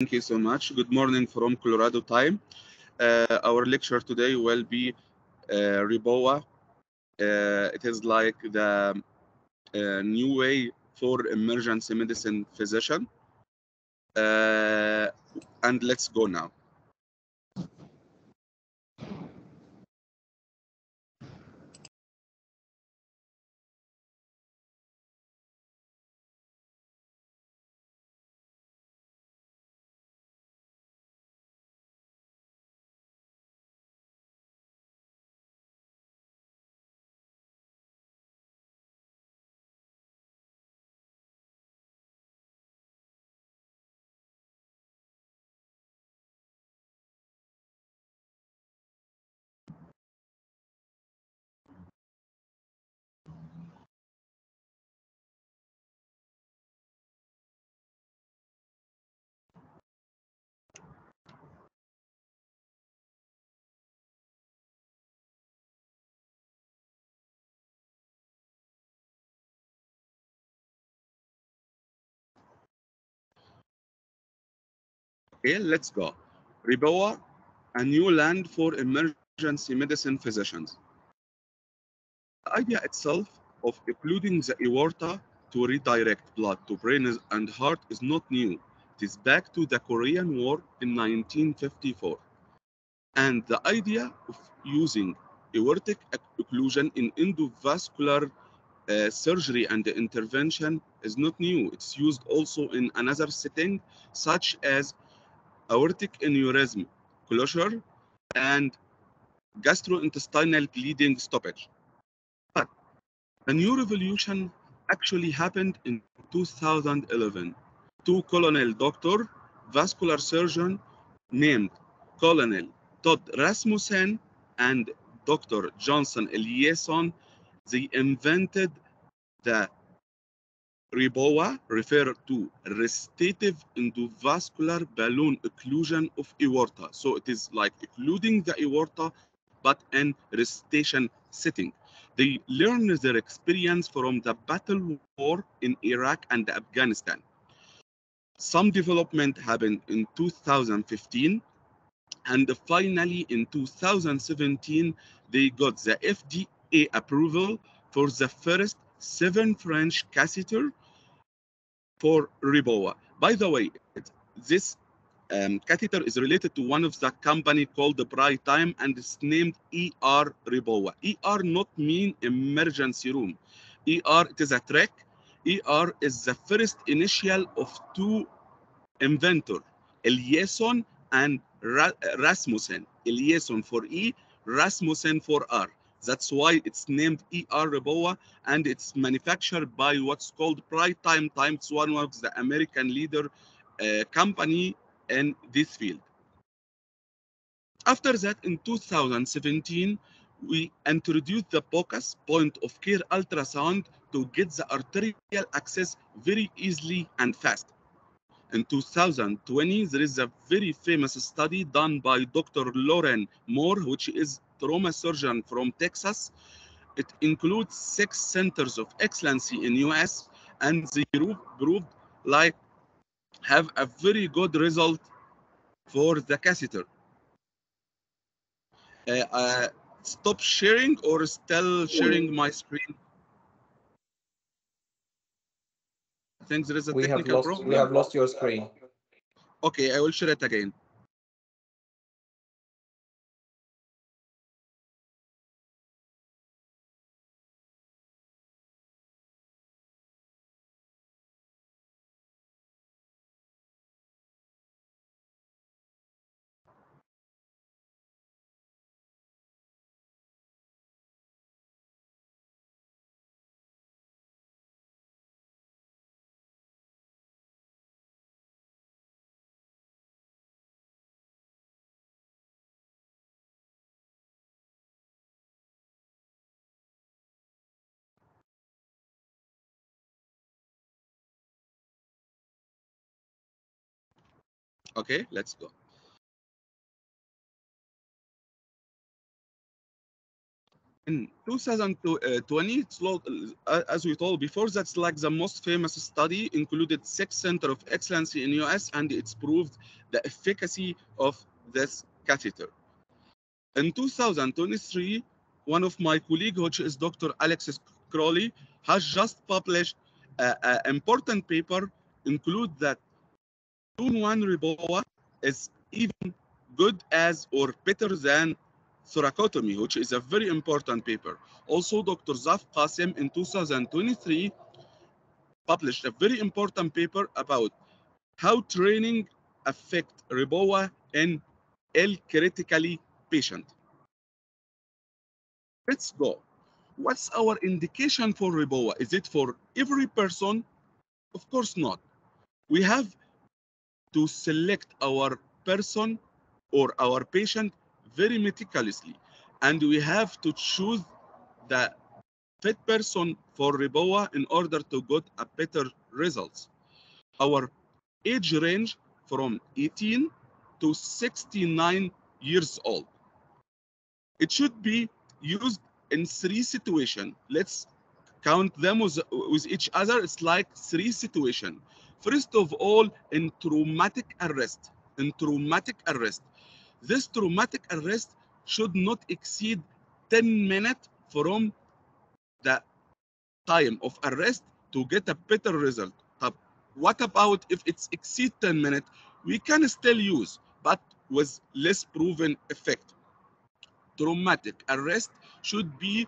Thank you so much. Good morning from Colorado time. Uh, our lecture today will be uh. Uh, it is like the uh, new way for emergency medicine physician. Uh, and let's go now. Okay, let's go. REBOA, a new land for emergency medicine physicians. The idea itself of occluding the aorta to redirect blood to brain and heart is not new. It is back to the Korean War in 1954. And the idea of using aortic occlusion in endovascular uh, surgery and intervention is not new. It's used also in another setting, such as aortic aneurysm closure and gastrointestinal bleeding stoppage. But the new revolution actually happened in 2011. Two colonel doctor, vascular surgeon named Colonel Todd Rasmussen and Dr. Johnson Eliason, they invented the REBOA, referred to resuscitative endovascular balloon occlusion of aorta. So it is like occluding the aorta, but in resuscitation setting. They learned their experience from the battle war in Iraq and Afghanistan. Some development happened in 2015, and finally in 2017, they got the FDA approval for the first seven French catheter for REBOA. By the way, this um, catheter is related to one of the company called the Prytime and it's named ER REBOA. ER not mean emergency room. ER it is a trick. ER is the first initial of two inventor, Eliason and Ra Rasmussen. Eliason for E, Rasmussen for R. That's why it's named ER REBOA and it's manufactured by what's called Prytime. It's one of the American leader uh, company in this field. After that, in 2017, we introduced the POCUS, point of care ultrasound, to get the arterial access very easily and fast. In 2020, there is a very famous study done by Dr. Lauren Moore, which is trauma surgeon from Texas. It includes six centers of excellency in US, and they proved like have a very good result for the catheter. Uh, uh, stop sharing or still sharing my screen? I think there is a We have technical lost, problem. we have lost your screen. Okay, I will share it again. Okay, let's go. in 2020, uh, as we told before, that's like the most famous study included six center of excellence in the US, and it's proved the efficacy of this catheter. In 2023, one of my colleagues, which is Dr. Alexis Crowley, has just published an important paper include that Zone 1 REBOA is even good as or better than thoracotomy, which is a very important paper. Also, Dr. Zaf Qasim in 2023 published a very important paper about how training affect REBOA in L critically patient. Let's go. What's our indication for REBOA? Is it for every person? Of course not. We have to select our person or our patient very meticulously. And we have to choose the fit person for REBOA in order to get a better results. Our age range from 18 to 69 years old. It should be used in three situations. Let's count them with, with each other. It's like three situations. First of all, in traumatic arrest. In traumatic arrest. This traumatic arrest should not exceed 10 minutes from the time of arrest to get a better result. What about if it's exceed 10 minutes? We can still use, but with less proven effect. Traumatic arrest should be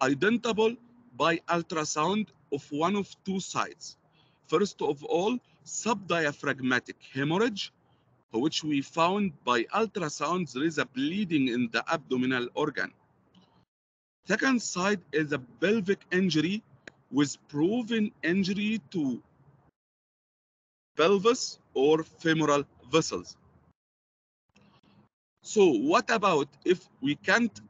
identifiable by ultrasound of one of two sides. First of all, subdiaphragmatic hemorrhage, which we found by ultrasound there is a bleeding in the abdominal organ. Second side is a pelvic injury with proven injury to pelvis or femoral vessels. So what about if we can't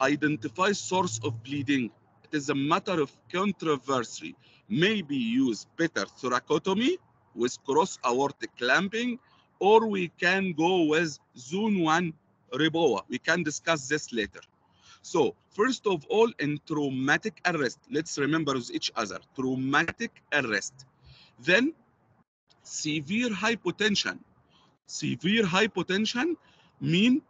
identify source of bleeding? It is a matter of controversy. Maybe use better thoracotomy with cross aortic clamping, or we can go with zone one REBOA. We can discuss this later. So first of all, in traumatic arrest, let's remember with each other, traumatic arrest. Then severe hypotension. Severe hypotension mean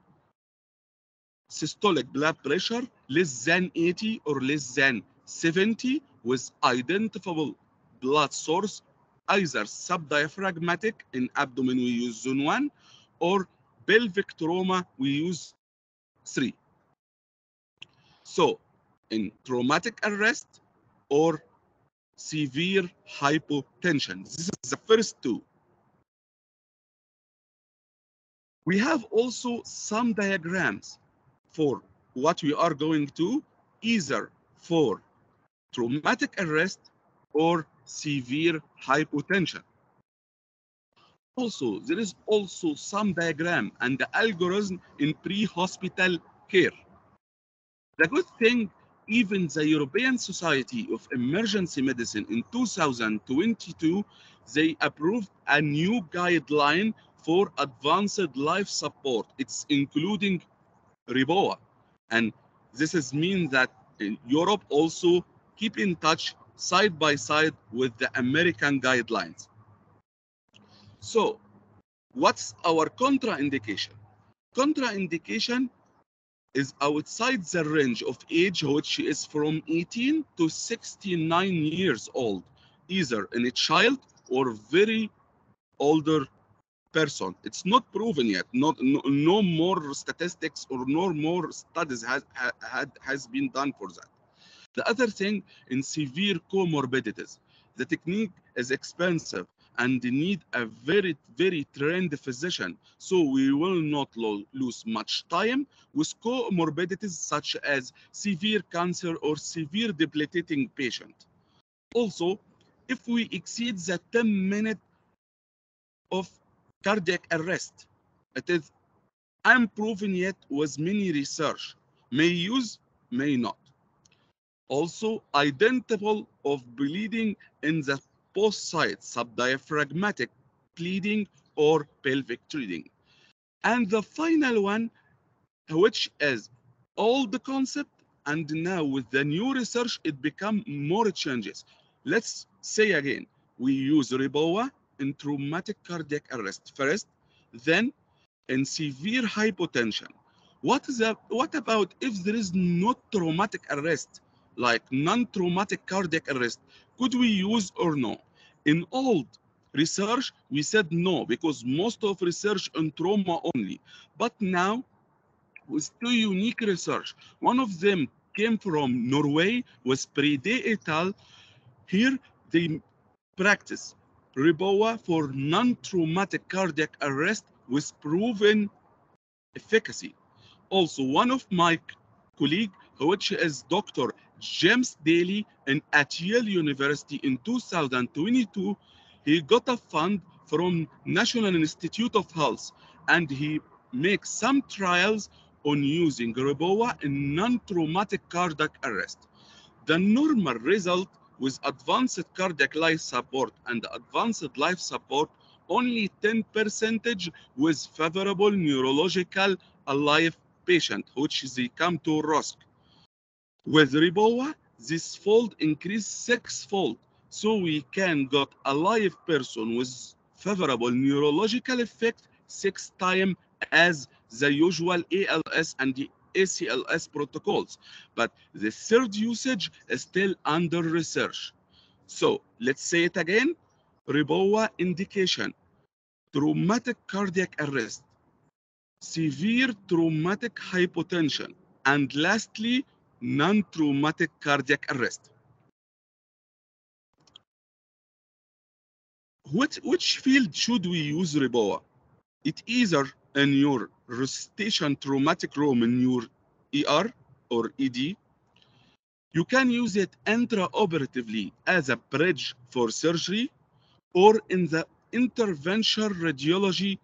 systolic blood pressure less than 80 or less than 70 with identifiable blood source, either subdiaphragmatic in abdomen we use zone 1 or pelvic trauma we use 3. So in traumatic arrest or severe hypotension. This is the first two. We have also some diagrams for what we are going to either for traumatic arrest or severe hypotension. Also, there is also some diagram and the algorithm in pre-hospital care. The good thing, even the European Society of Emergency Medicine in 2022, they approved a new guideline for advanced life support. It's including REBOA. And this is mean that in Europe also keep in touch side by side with the American guidelines. So what's our contraindication? Contraindication is outside the range of age which is from 18 to 69 years old, either in a child or very older person. It's not proven yet. Not no, no more statistics or no more studies has has been done for that. The other thing in severe comorbidities, the technique is expensive and need a very very trained physician. So we will not lo lose much time with comorbidities such as severe cancer or severe debilitating patient. Also, if we exceed the 10 minute of cardiac arrest. It is unproven yet with many research. May use, may not. Also, identifiable of bleeding in the sides, subdiaphragmatic bleeding or pelvic bleeding. And the final one, which is all the concept, and now with the new research, it become more changes. Let's say again, we use REBOA in traumatic cardiac arrest first, then in severe hypotension. What is that? What about if there is no traumatic arrest, like non-traumatic cardiac arrest? Could we use or no? In old research, we said no because most of research on trauma only. But now, with two unique research, one of them came from Norway with Brede et al. Here they practice REBOA for non-traumatic cardiac arrest with proven efficacy. Also, one of my colleague, which is Dr. James Daley in at Yale University in 2022, he got a fund from National Institute of Health and he makes some trials on using REBOA in non-traumatic cardiac arrest. The normal result with advanced cardiac life support and advanced life support only 10 percentage with favorable neurological alive patient, which they come to ROSC. With REBOA, this fold increased sixfold, so we can get a live person with favorable neurological effect six times as the usual ALS and the ACLS protocols. But the third usage is still under research. So let's say it again. REBOA indication, traumatic cardiac arrest, severe traumatic hypotension, and lastly, non-traumatic cardiac arrest. Which, which field should we use REBOA? It either in your resuscitation traumatic room in your ER or ED. You can use it intraoperatively as a bridge for surgery or in the intervention radiology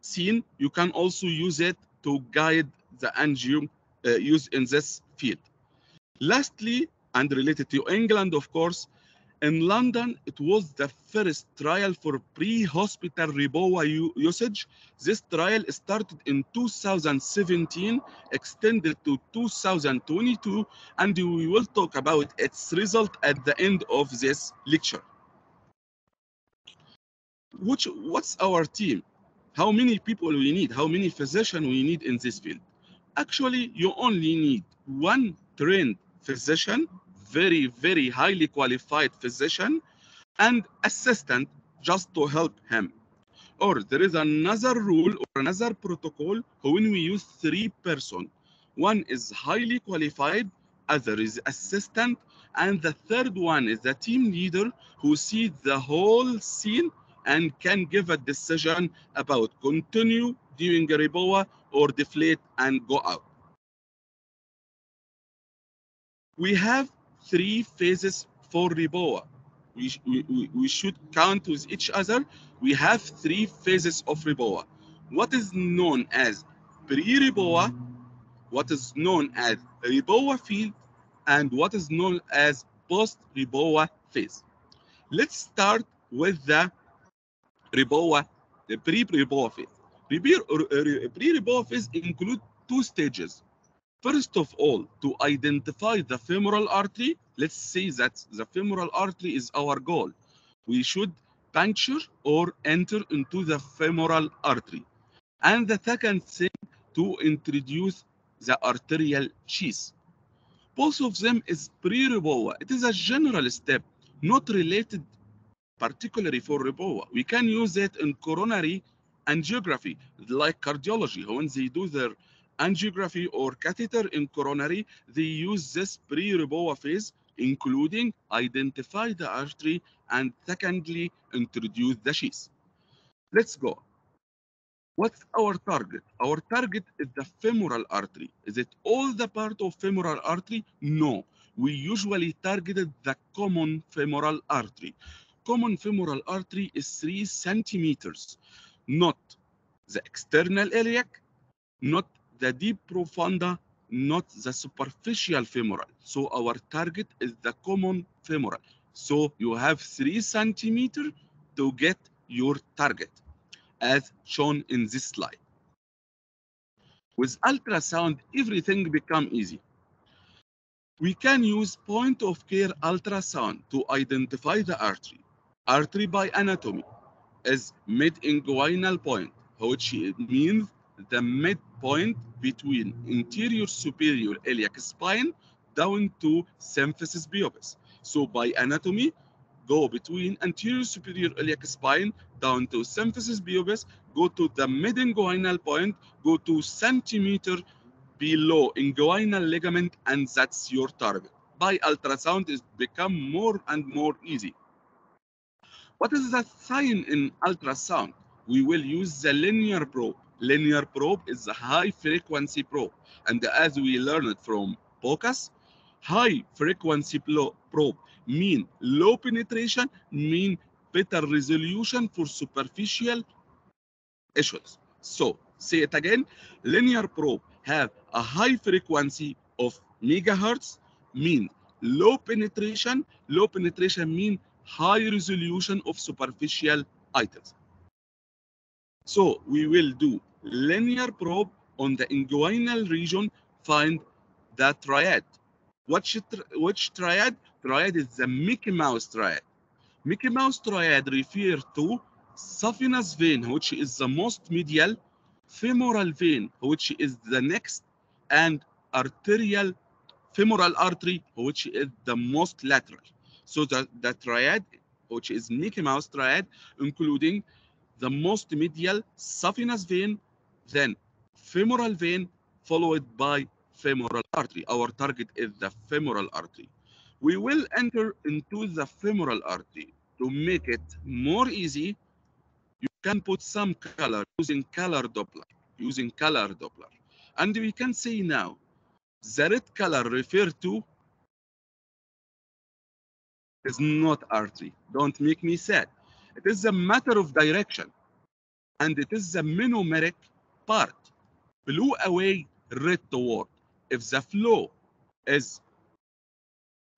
scene. You can also use it to guide the angio uh, use in this field. Lastly, and related to England, of course, in London, it was the first trial for pre-hospital REBOA usage. This trial started in 2017, extended to 2022, and we will talk about its result at the end of this lecture. Which, what's our team? How many people we need? How many physicians we need in this field? Actually, you only need one trained physician very, very highly qualified physician and assistant just to help him. Or there is another rule or another protocol when we use three person. One is highly qualified, other is assistant, and the third one is the team leader who sees the whole scene and can give a decision about continue doing a REBOA or deflate and go out. We have three phases for REBOA. We, we, we should count with each other. We have three phases of REBOA. What is known as pre-REBOA, what is known as REBOA field, and what is known as post-REBOA phase. Let's start with the REBOA, the pre-REBOA phase. Pre-REBOA phase include two stages. First of all, to identify the femoral artery, let's say that the femoral artery is our goal. We should puncture or enter into the femoral artery. And the second thing, to introduce the arterial sheath. Both of them is pre-REBOA. It is a general step, not related particularly for REBOA. We can use it in coronary angiography, like cardiology, when they do their angiography or catheter in coronary, they use this pre-REBOA phase, including identify the artery and secondly, introduce the sheath. Let's go. What's our target? Our target is the femoral artery. Is it all the part of femoral artery? No. We usually targeted the common femoral artery. Common femoral artery is three centimeters, not the external iliac, not the deep profunda, not the superficial femoral. So our target is the common femoral. So you have three centimeter to get your target as shown in this slide. With ultrasound, everything become easy. we can use point of care ultrasound to identify the artery. Artery by anatomy is mid-inguinal point, which means the midpoint between anterior superior iliac spine down to symphysis pubis. So by anatomy, go between anterior superior iliac spine down to symphysis pubis, go to the mid-inguinal point, go to centimeter below inguinal ligament, and that's your target. By ultrasound, it become more and more easy. What is the sign in ultrasound? We will use the linear probe. Linear probe is a high frequency probe. And as we learned from POCUS, high frequency probe mean low penetration, mean better resolution for superficial issues. So, say it again, linear probe have a high frequency of megahertz, mean low penetration, low penetration mean high resolution of superficial items. So we will do linear probe on the inguinal region, find the triad. Which, which triad? Triad is the Mickey Mouse triad. Mickey Mouse triad refers to saphenous vein, which is the most medial, femoral vein, which is the next, and arterial femoral artery, which is the most lateral. So the, the triad, which is Mickey Mouse triad, including the most medial saphenous vein, then femoral vein, followed by femoral artery. Our target is the femoral artery. We will enter into the femoral artery. To make it more easy, you can put some color using color Doppler, using color Doppler. And we can see now, the red color referred to is not artery. Don't make me sad. It is a matter of direction. And it is the monomeric BART. Blue away, red toward. If the flow is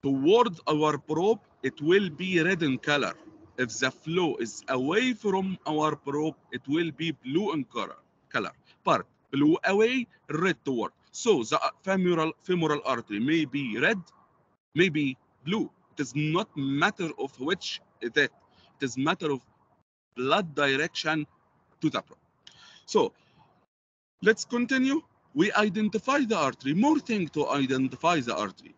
toward our probe, it will be red in color. If the flow is away from our probe, it will be blue in color. color. BART blue away, red toward. So the femoral femoral artery may be red, may be blue. It is not matter of which is. It is matter of blood direction to the probe. So let's continue. We identify the artery. More thing to identify the artery.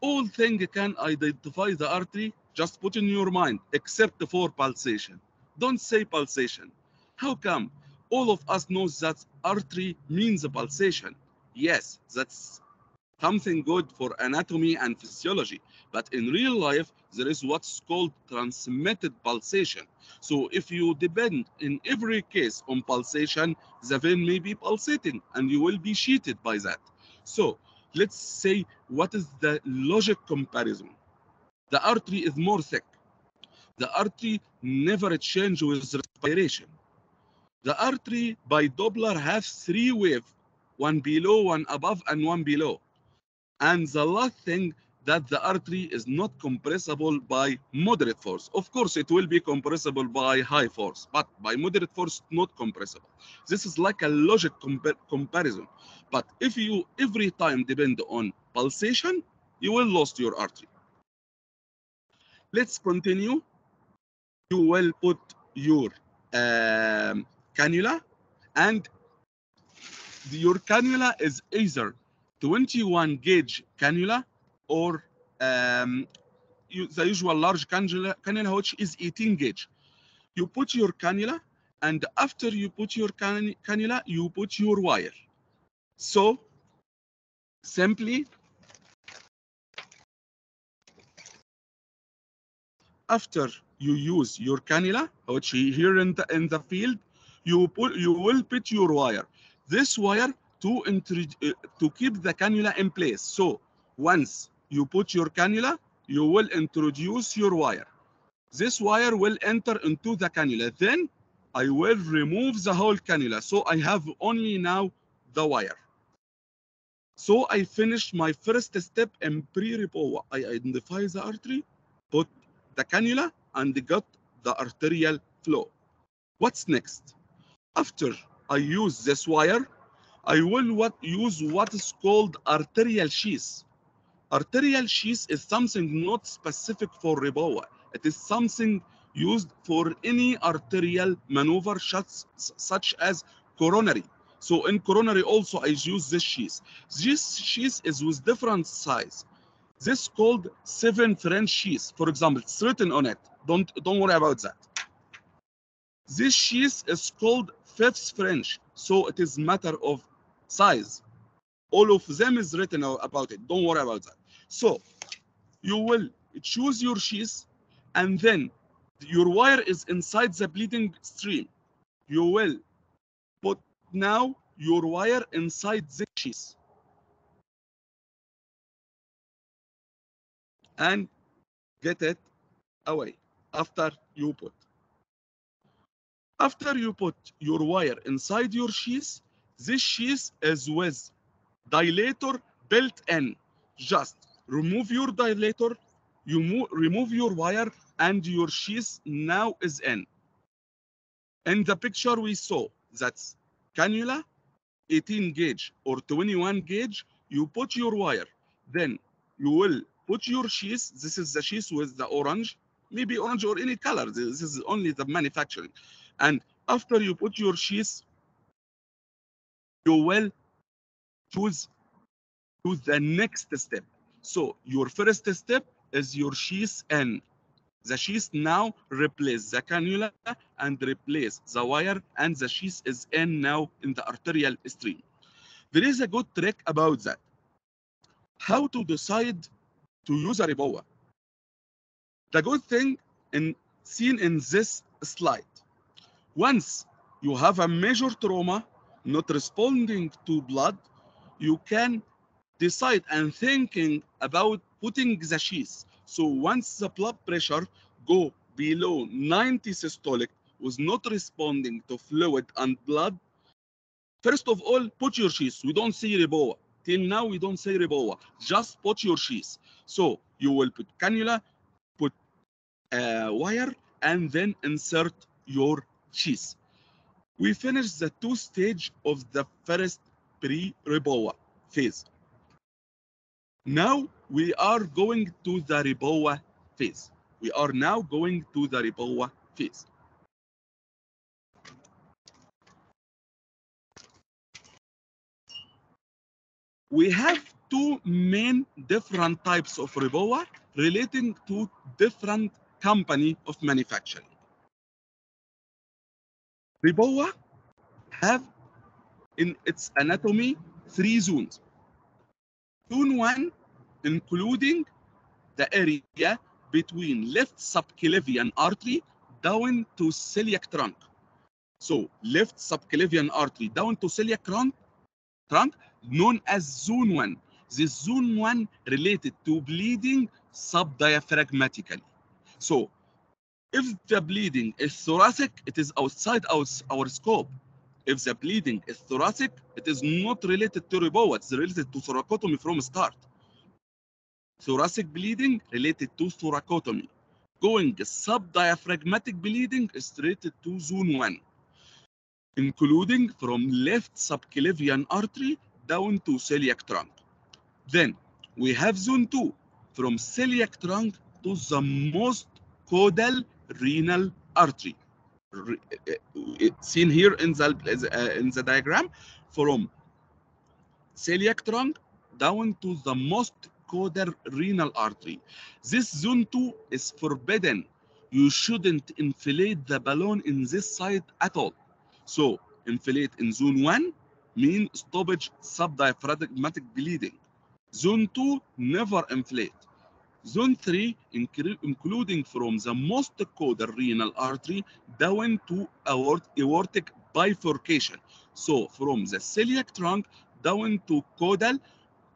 All thing can identify the artery. Just put in your mind, except for pulsation. Don't say pulsation. How come? All of us knows that artery means a pulsation. Yes, that's something good for anatomy and physiology. But in real life, there is what's called transmitted pulsation. So if you depend in every case on pulsation, the vein may be pulsating and you will be cheated by that. So let's say what is the logic comparison? The artery is more thick. The artery never change with respiration. The artery by Doppler have three waves, one below, one above, and one below. And the last thing that the artery is not compressible by moderate force. Of course, it will be compressible by high force, but by moderate force, not compressible. This is like a logic compa comparison. But if you every time depend on pulsation, you will lose your artery. Let's continue. You will put your um, cannula and your cannula is either 21 gauge cannula or um, you, the usual large cannula, cannula which is 18 gauge. You put your cannula and after you put your can, cannula, you put your wire. So simply after you use your cannula, which here in the, in the field, you put you will put your wire. This wire to uh, to keep the cannula in place. So once you put your cannula, you will introduce your wire. This wire will enter into the cannula. Then I will remove the whole cannula. So I have only now the wire. So I finished my first step in pre-REBOA. I identify the artery, put the cannula, and got the arterial flow. What's next? After I use this wire, I will what use what is called arterial sheath. Arterial sheath is something not specific for REBOA. It is something used for any arterial maneuver such, such as coronary. So in coronary also I use this sheath. This sheath is with different size. This called seven French sheath. For example, it's written on it. Don't don't worry about that. This sheath is called fifth French. So it is matter of size. All of them is written about it. Don't worry about that. So you will choose your sheath and then your wire is inside the bleeding stream. You will put now your wire inside the sheath. And get it away after you put. After you put your wire inside your sheath, this sheath is with dilator built in. Just remove your dilator, you move, remove your wire, and your sheath now is in. In the picture we saw that's cannula, 18 gauge or 21 gauge, you put your wire, then you will put your sheath, this is the sheath with the orange, maybe orange or any color, this is only the manufacturing. And after you put your sheath, you will choose, choose the next step. So your first step is your sheath in. The sheath now replace the cannula and replace the wire and the sheath is in now in the arterial stream. There is a good trick about that. How to decide to use a REBOA. The good thing in seen in this slide, once you have a major trauma not responding to blood, you can decide and thinking about putting the sheath. So once the blood pressure go below 90 systolic was not responding to fluid and blood, first of all, put your sheath. We don't say REBOA. Till now, we don't say REBOA. Just put your sheath. So you will put cannula, put a wire, and then insert your sheath. We finished the two stage of the first pre-REBOA phase. Now we are going to the REBOA phase. We are now going to the REBOA phase. We have two main different types of REBOA relating to different company of manufacturing. REBOA have in its anatomy three zones. Zone 1 including the area between left subclavian artery down to celiac trunk. So left subclavian artery down to celiac trunk, trunk known as zone 1. This zone 1 related to bleeding subdiaphragmatically. So if the bleeding is thoracic, it is outside our, our scope. If the bleeding is thoracic, it is not related to REBOA, it's related to thoracotomy from start. Thoracic bleeding related to thoracotomy. Going subdiaphragmatic bleeding is related to zone 1, including from left subclavian artery down to celiac trunk. Then we have zone 2, from celiac trunk to the most caudal renal artery. Seen here in the, uh, in the diagram, from celiac trunk down to the most caudal renal artery. This zone 2 is forbidden. You shouldn't inflate the balloon in this side at all. So, inflate in zone 1 mean stoppage subdiaphragmatic bleeding. Zone 2, never inflate. Zone 3, including from the most caudal renal artery down to aortic bifurcation. So, from the celiac trunk down to caudal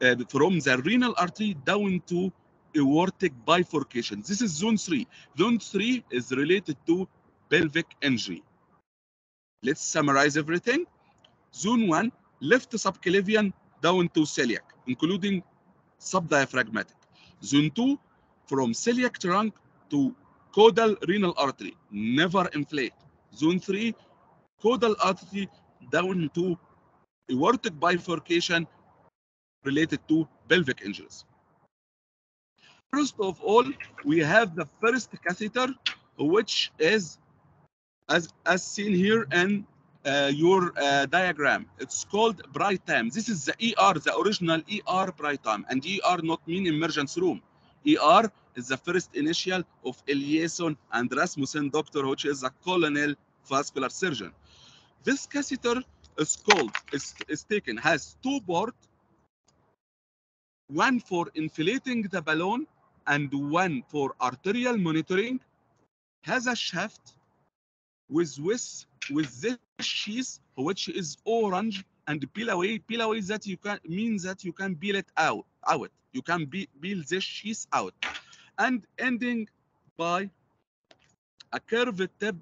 uh, from the renal artery down to aortic bifurcation. This is zone 3. Zone 3 is related to pelvic injury. Let's summarize everything. Zone 1, left subclavian down to celiac, including subdiaphragmatic. Zone 2, from celiac trunk to caudal renal artery, never inflate. Zone 3, caudal artery down to aortic bifurcation related to pelvic injuries. First of all, we have the first catheter, which is as, as seen here uh, your uh, diagram. It's called Prytime. This is the ER, the original ER Prytime. And ER not mean emergency room. ER is the first initial of Eliason and Rasmussen doctor, which is a colonel vascular surgeon. This catheter is called, is, is taken, has two ports, one for inflating the balloon and one for arterial monitoring, has a shaft with with with this sheath which is orange and peel away peel away that you can means that you can peel it out out. You can be, peel this sheath out. And ending by a curved tip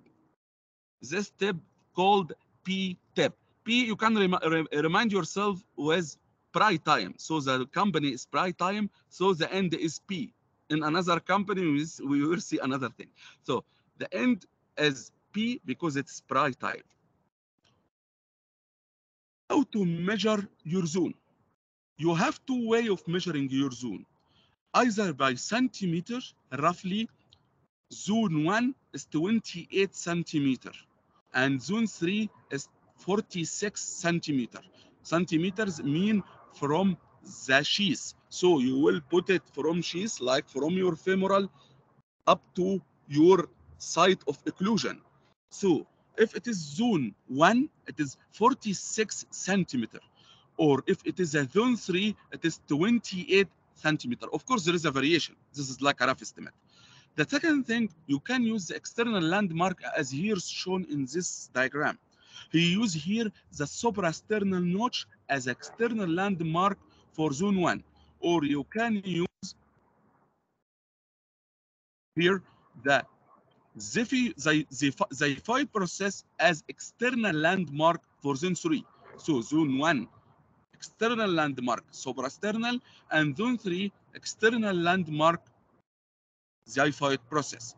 this tip called p tip p you can rem re remind yourself with Prytime. So the company is Prytime so the end is p. In another company we will see another thing. So the end is P because it's Prytime. How to measure your zone? You have two way of measuring your zone. Either by centimeter, roughly, zone 1 is 28 centimeter, and zone 3 is 46 centimeter. Centimeters mean from the sheath. So you will put it from sheath, like from your femoral up to your site of occlusion. So if it is zone 1, it is 46 centimeter. Or if it is a zone 3, it is 28 centimeter. Of course, there is a variation. This is like a rough estimate. The second thing, you can use the external landmark as here shown in this diagram. He used here the suprasternal notch as external landmark for zone 1. Or you can use here the Xiphoid process as external landmark for zone 3. So zone 1, external landmark, suprasternal, and zone 3, external landmark, Xiphoid process.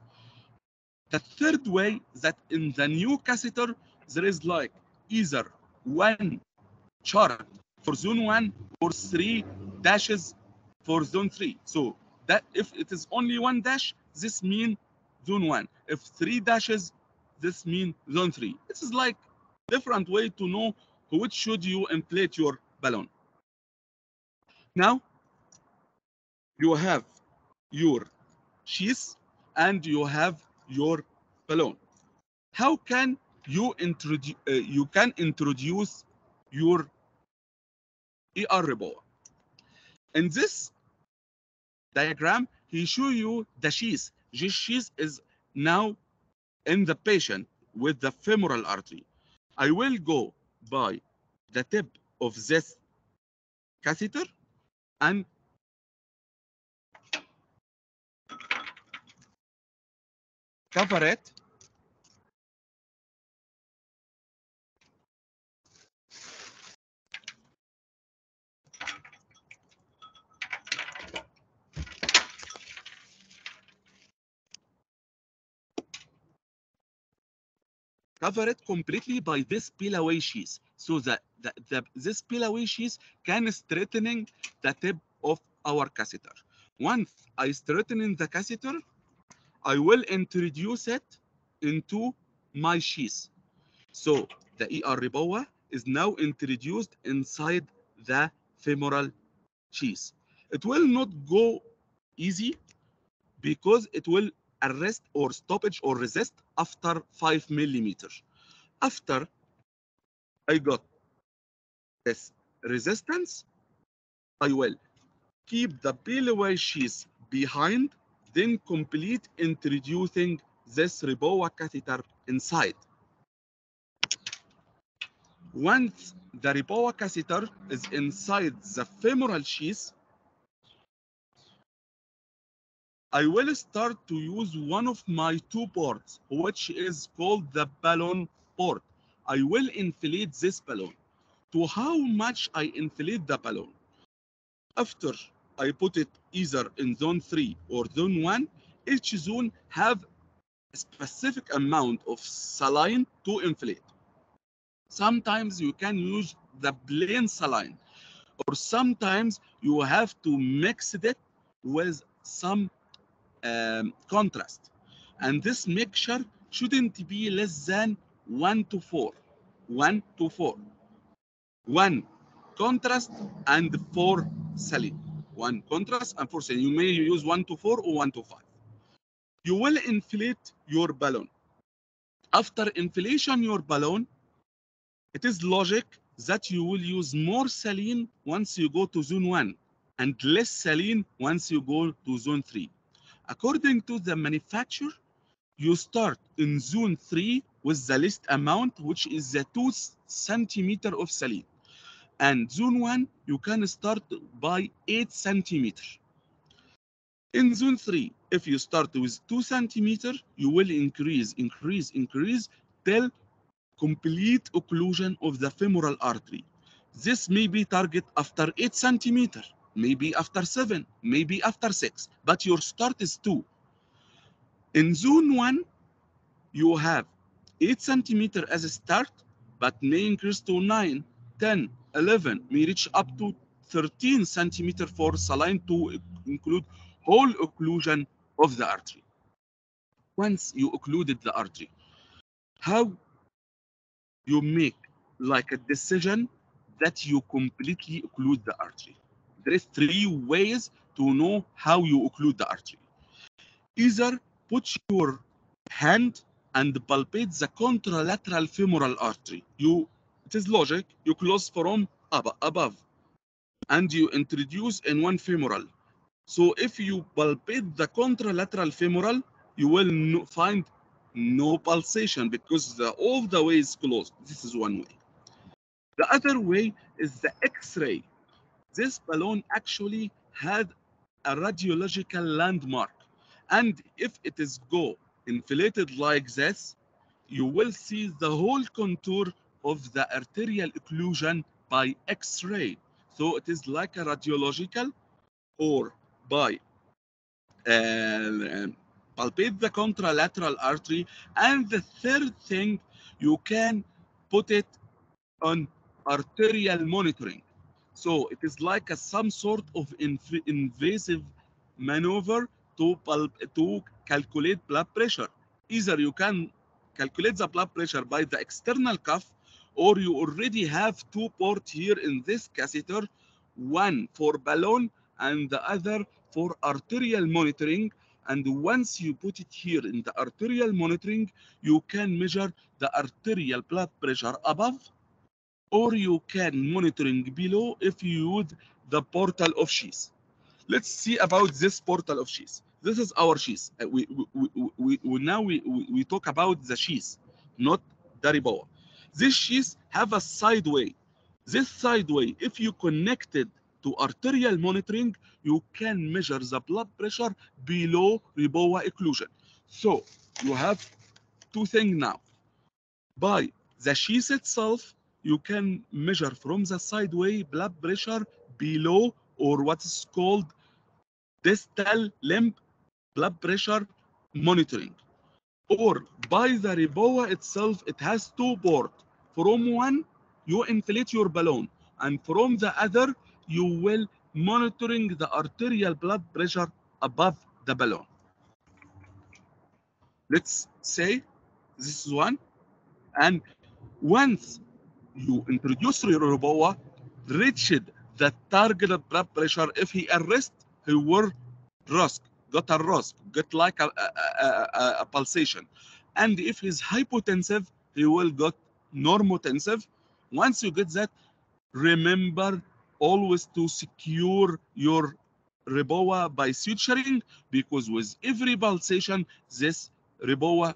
The third way that in the new catheter, there is like either one chart for zone 1 or three dashes for zone 3. So that if it is only one dash, this means zone 1. If three dashes, this means zone 3. This is like different way to know which should you inflate your balloon. Now, you have your sheath and you have your balloon. How can you introduce uh, you can introduce your ER REBOA? In this diagram, he show you the sheath this sheath is now in the patient with the femoral artery. I will go by the tip of this catheter and cover it cover it completely by this peel away sheath. So that the, the, this peel away sheath can straightening the tip of our catheter. Once I straighten the catheter, I will introduce it into my sheath. So the ER REBOA is now introduced inside the femoral sheath. It will not go easy because it will arrest or stoppage or resist after 5 millimeters. After I got this resistance, I will keep the peel sheath behind, then complete introducing this REBOA catheter inside. Once the REBOA catheter is inside the femoral sheath, I will start to use one of my two ports, which is called the balloon port. I will inflate this balloon. To how much I inflate the balloon? After I put it either in zone 3 or zone 1, each zone have a specific amount of saline to inflate. Sometimes you can use the plain saline, or sometimes you have to mix it with some um, contrast. And this mixture shouldn't be less than 1 to 4. 1 to 4. 1 contrast and 4 saline. 1 contrast and 4 saline. You may use 1 to 4 or 1 to 5. You will inflate your balloon. After inflation your balloon, it is logic that you will use more saline once you go to zone 1 and less saline once you go to zone 3. According to the manufacturer, you start in zone 3 with the least amount, which is the 2 centimeter of saline. And zone 1, you can start by 8 centimeter. In zone 3, if you start with 2 centimeter, you will increase, increase, increase till complete occlusion of the femoral artery. This may be target after 8 centimeter, maybe after 7, maybe after 6, but your start is 2. In zone 1, you have 8 centimeter as a start, but may increase to 9, 10, 11, may reach up to 13 centimeter for saline to include whole occlusion of the artery. Once you occluded the artery, how you make like a decision that you completely occlude the artery. There is three ways to know how you occlude the artery. Either put your hand and palpate the contralateral femoral artery. You, it is logic, you close from above and you introduce in one femoral. So if you palpate the contralateral femoral, you will no, find no pulsation because the, all the way is closed. This is one way. The other way is the X-ray. This balloon actually had a radiological landmark. And if it is go inflated like this, you will see the whole contour of the arterial occlusion by X-ray. So it is like a radiological or by uh, palpate the contralateral artery. And the third thing, you can put it on arterial monitoring. So it is like a, some sort of inv invasive maneuver to, to calculate blood pressure. Either you can calculate the blood pressure by the external cuff, or you already have two ports here in this catheter, one for balloon and the other for arterial monitoring. And once you put it here in the arterial monitoring, you can measure the arterial blood pressure above, or you can monitoring below if you use the portal of sheath. Let's see about this portal of sheath. This is our sheath. Uh, we, we, we, we, now we, we, talk about the sheath, not the REBOA. This sheath have a sideway. This sideway, if you connected to arterial monitoring, you can measure the blood pressure below REBOA occlusion. So you have two things now. By the Schiess itself, you can measure from the sideway blood pressure below or what is called distal limb blood pressure monitoring. Or by the REBOA itself, it has two ports. From one, you inflate your balloon, and from the other, you will monitoring the arterial blood pressure above the balloon. Let's say this is one, and once you introduce your REBOA, reached the target of blood pressure, if he arrest, he will ROSC, got a ROSC, get like a, a, a, a, pulsation. And if he's hypotensive, he will get normotensive. Once you get that, remember always to secure your REBOA by suturing because with every pulsation, this REBOA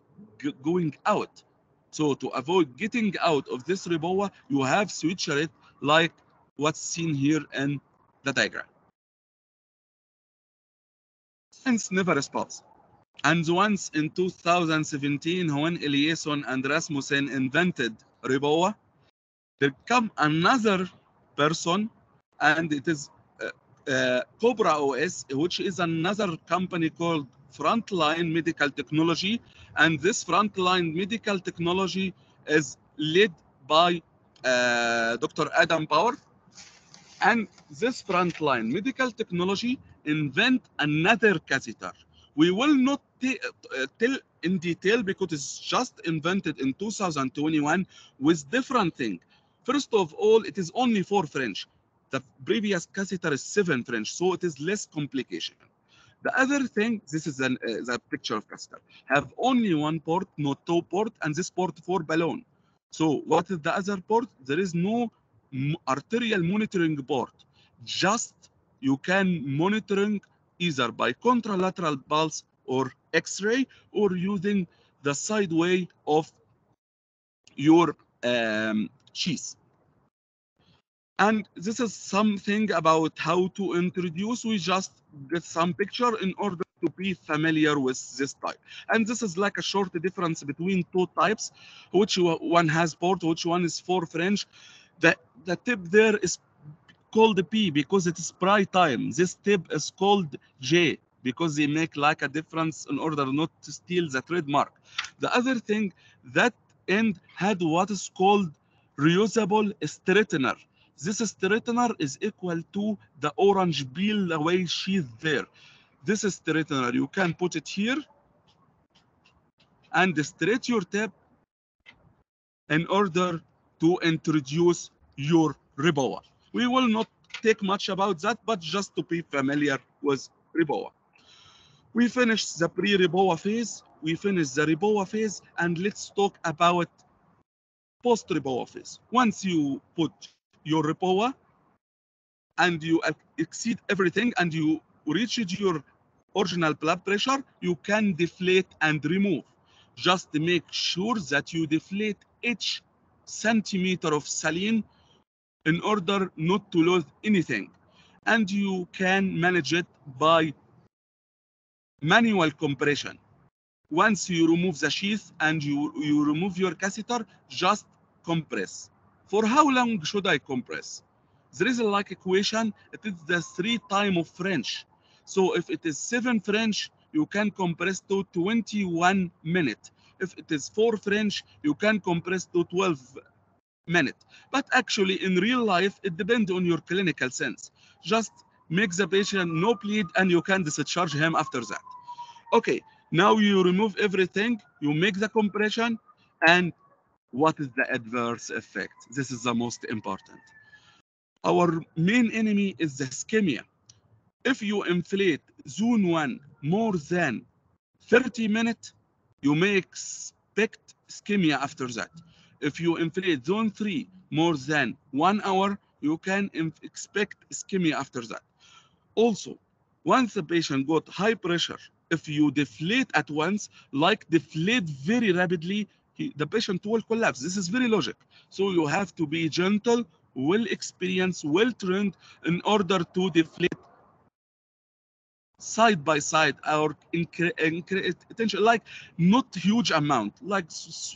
going out. So to avoid getting out of this REBOA, you have suture it like what's seen here in the diagram. Science never responds. And once in 2017, when Eliason and Rasmussen invented REBOA, there come another person, and it is uh, uh, Cobra OS, which is another company called Frontline Medical Technology. And this Frontline Medical Technology is led by uh, Dr. Adam Power. And this Frontline Medical Technology invent another catheter. We will not uh, tell in detail because it's just invented in 2021 with different thing. First of all, it is only four French. The previous catheter is seven French, so it is less complication. The other thing, this is an, uh, the picture of catheter, have only one port, not two port, and this port for balloon. So what is the other port? There is no arterial monitoring port. Just you can monitoring either by contralateral pulse or X-ray or using the side way of your um, sheath. And this is something about how to introduce. We just get some picture in order to be familiar with this type. And this is like a short difference between two types, which one has port, which one is for French. The, the tip there is called P because it is Prytime. This tip is called J because they make like a difference in order not to steal the trademark. The other thing, that end had what is called reusable straightener. This straightener is equal to the orange peel away sheath there. This is straightener, you can put it here and straight your tip in order to introduce your Reboa. We will not take much about that, but just to be familiar with Reboa. We finished the pre-Reboa phase, we finished the Reboa phase, and let's talk about post-Reboa phase. Once you put your Reboa and you exceed everything and you reach your original blood pressure, you can deflate and remove. Just make sure that you deflate each centimeter of saline in order not to lose anything. And you can manage it by manual compression. Once you remove the sheath and you, you remove your catheter, just compress. For how long should I compress? There is a like equation, it is the three time of French. So if it is seven French, you can compress to 21 minutes. If it is four French, you can compress to 12 minutes. But actually in real life, it depends on your clinical sense. Just make the patient no bleed and you can discharge him after that. Okay, now you remove everything, you make the compression, and what is the adverse effect? This is the most important. Our main enemy is the ischemia. If you inflate zone 1 more than 30 minutes, you may expect ischemia after that. If you inflate zone 3 more than one hour, you can expect ischemia after that. Also, once the patient got high pressure, if you deflate at once, like deflate very rapidly, he, the patient will collapse. This is very logic. So you have to be gentle, well experienced, well trained in order to deflate side by side or increase attention like not huge amount like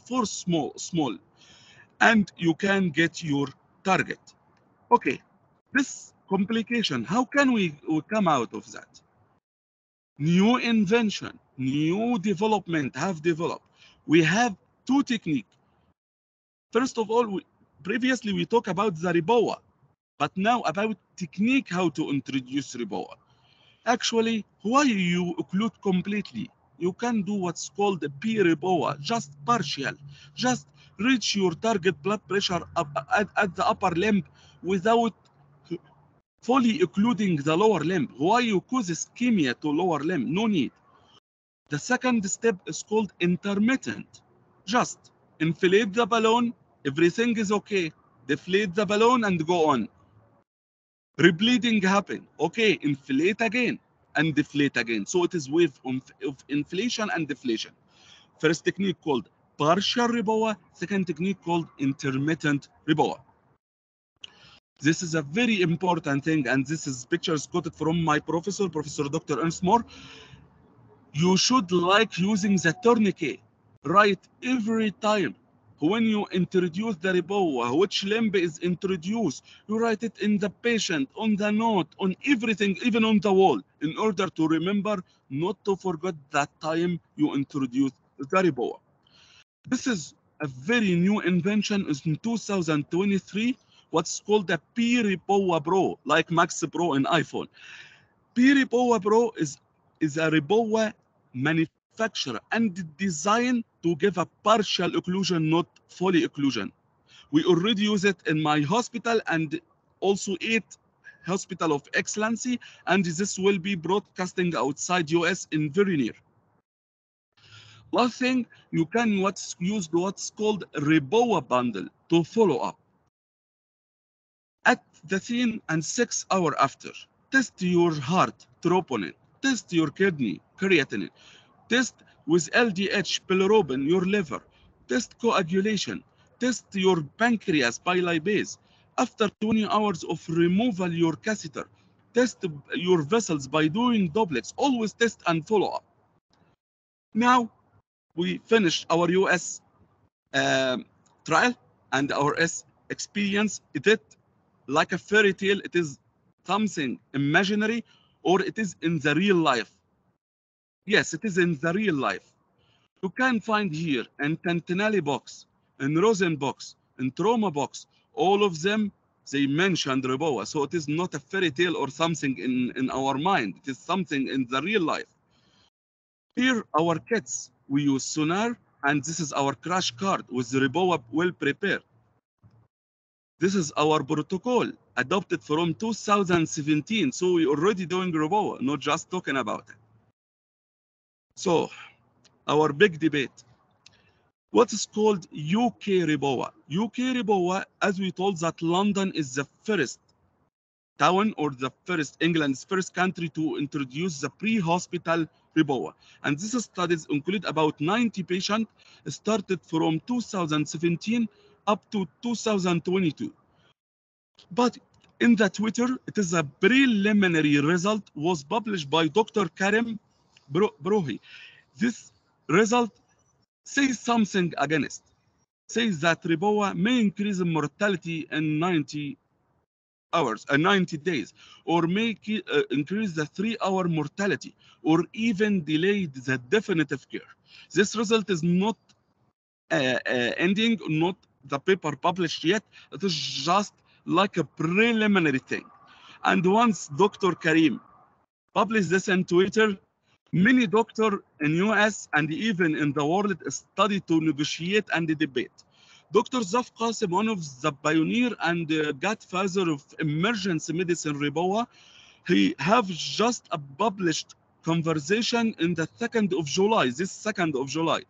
for small small and you can get your target okay this complication how can we, we come out of that new invention new development have developed we have two technique. First of all we, previously we talked about the but now about technique how to introduce REBOA actually why you occlude completely? You can do what's called a P-REBOA, just partial just reach your target blood pressure at, at the upper limb without fully occluding the lower limb. Why you cause ischemia to lower limb? No need. The second step is called intermittent just inflate the balloon. Everything is okay. Deflate the balloon and go on. Rebleeding happen. Okay inflate again and deflate again. So it is wave of inflation and deflation. First technique called partial REBOA second technique called intermittent REBOA this is a very important thing and this is pictures quoted from my professor professor dr Ernest Moore you should like using the tourniquet right every time when you introduce the REBOA, which limb is introduced, you write it in the patient, on the note, on everything, even on the wall, in order to remember not to forget that time you introduce the REBOA. This is a very new invention in 2023, what's called the P-REBOA Pro, like Max Pro in iPhone. P-REBOA Pro is, is a REBOA manufacturer and designed to give a partial occlusion, not fully occlusion. We already use it in my hospital and also eight hospital of excellency, and this will be broadcasting outside US in very near. Last thing, you can what's use what's called REBOA bundle to follow up. At the scene and six hour after, test your heart, troponin, test your kidney, creatinine, test with LDH, bilirubin, your liver, test coagulation, test your pancreas bilipase. After 20 hours of removal your catheter, test your vessels by doing doublets. Always test and follow up. Now, we finished our US um, trial and our S experience. It is like a fairy tale. It is something imaginary or it is in the real life. Yes, it is in the real life. You can find here in Tintinalli box, in Rosen box, in Trauma box, all of them, they mentioned REBOA. So it is not a fairy tale or something in, in our mind. It is something in the real life. Here, our kits, we use Sonar, and this is our crash card with the well prepared. This is our protocol adopted from 2017. So we're already doing REBOA, not just talking about it. So our big debate. What is called UK REBOA? UK REBOA, as we told that London is the first town or the first England's first country to introduce the pre-hospital REBOA. And this studies include about 90 patients started from 2017 up to 2022. But in the Twitter, it is a preliminary result was published by Dr. Karim Brohi. This result says something against, says that REBOA may increase mortality in 90 hours, uh, 90 days, or it, uh, increase the three-hour mortality, or even delay the definitive care. This result is not uh, uh, ending, not the paper published yet. It is just like a preliminary thing. And once Dr. Karim published this on Twitter, many doctors in US and even in the world study to negotiate and debate. Dr. Zaf Qasim, one of the pioneer and uh, godfather of emergency medicine REBOA, he have just a published conversation in the 2nd of July, this 2nd of July,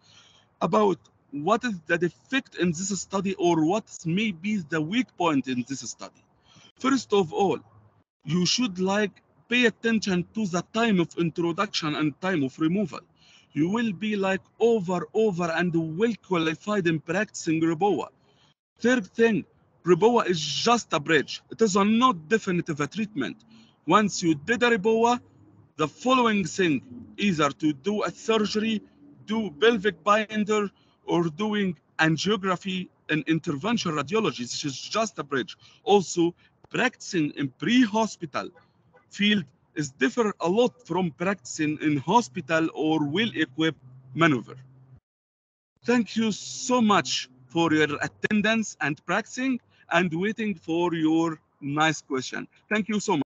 about what is the defect in this study or what may be the weak point in this study. First of all, you should like pay attention to the time of introduction and time of removal. You will be like over, over and well qualified in practicing REBOA. Third thing, REBOA is just a bridge. It is a not definitive treatment. Once you did a REBOA, the following thing, either to do a surgery, do pelvic binder, or doing angiography and intervention radiology. This is just a bridge. Also, practicing in pre-hospital field is differ a lot from practicing in hospital or well-equipped maneuver. Thank you so much for your attendance and practicing and waiting for your nice question. Thank you so much.